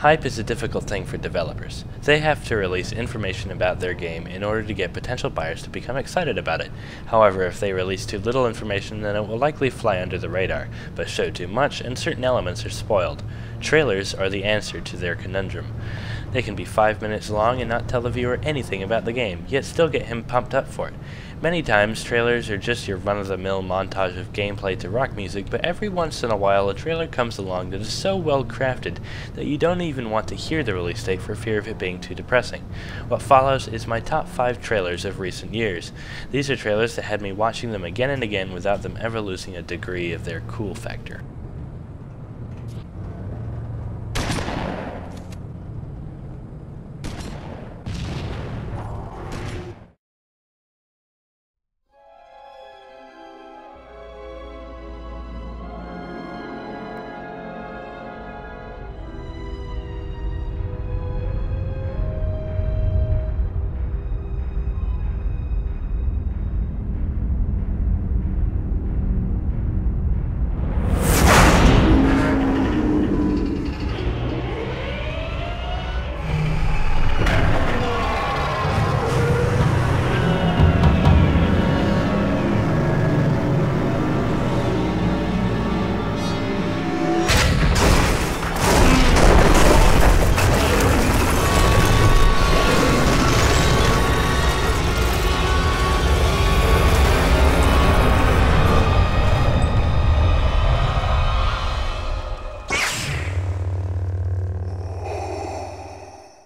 Hype is a difficult thing for developers. They have to release information about their game in order to get potential buyers to become excited about it. However, if they release too little information, then it will likely fly under the radar, but show too much, and certain elements are spoiled. Trailers are the answer to their conundrum. They can be 5 minutes long and not tell the viewer anything about the game, yet still get him pumped up for it. Many times, trailers are just your run-of-the-mill montage of gameplay to rock music, but every once in a while a trailer comes along that is so well crafted that you don't even want to hear the release date for fear of it being too depressing. What follows is my top 5 trailers of recent years. These are trailers that had me watching them again and again without them ever losing a degree of their cool factor.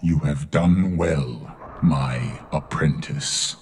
You have done well, my apprentice.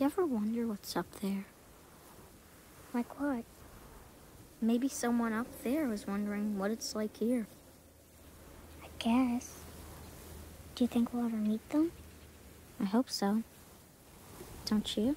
You ever wonder what's up there? Like what? Maybe someone up there was wondering what it's like here. I guess. Do you think we'll ever meet them? I hope so. Don't you?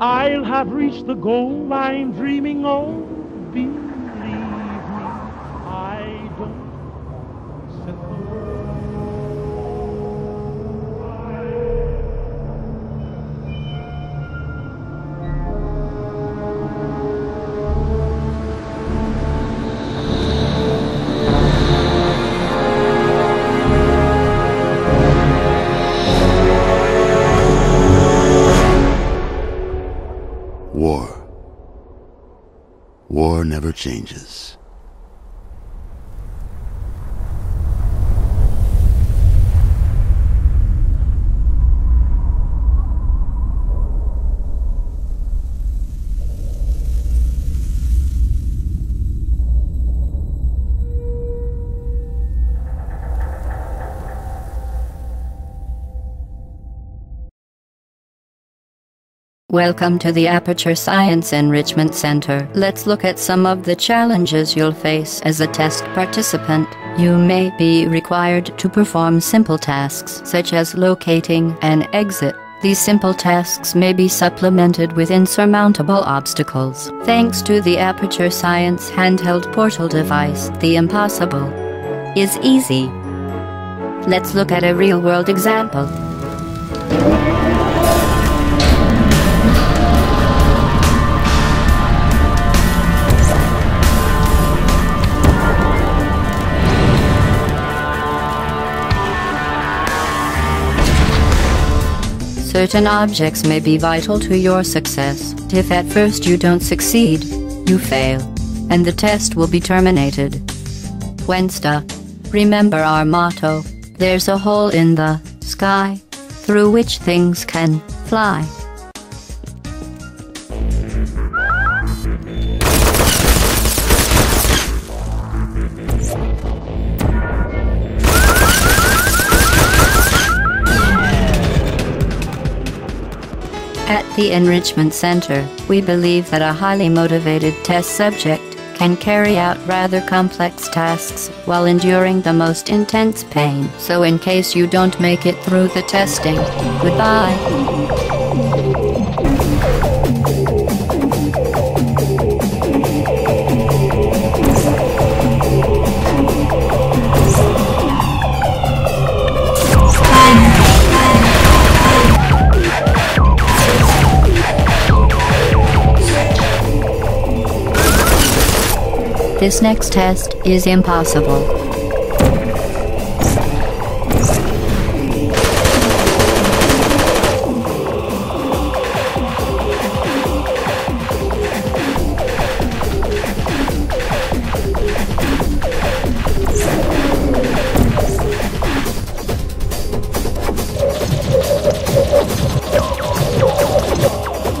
I'll have reached the goal I'm dreaming of. Never changes. Welcome to the Aperture Science Enrichment Center. Let's look at some of the challenges you'll face as a test participant. You may be required to perform simple tasks such as locating an exit. These simple tasks may be supplemented with insurmountable obstacles. Thanks to the Aperture Science handheld portal device, the impossible is easy. Let's look at a real world example. Certain objects may be vital to your success. If at first you don't succeed, you fail, and the test will be terminated. Wensta, remember our motto there's a hole in the sky through which things can fly. The Enrichment Center, we believe that a highly motivated test subject can carry out rather complex tasks while enduring the most intense pain. So, in case you don't make it through the testing, goodbye. This next test is impossible.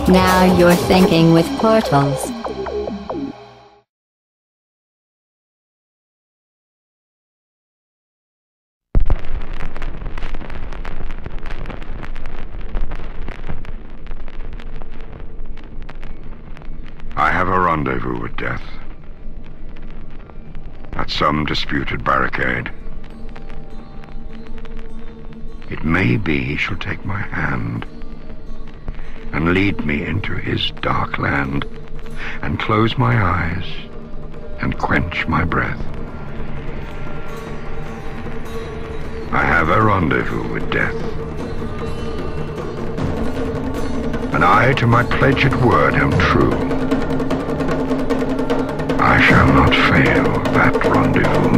Now you're thinking with portals. Have a rendezvous with death. At some disputed barricade. It may be he shall take my hand and lead me into his dark land and close my eyes and quench my breath. I have a rendezvous with death. And I to my pledged word am true. I shall not fail that rendezvous.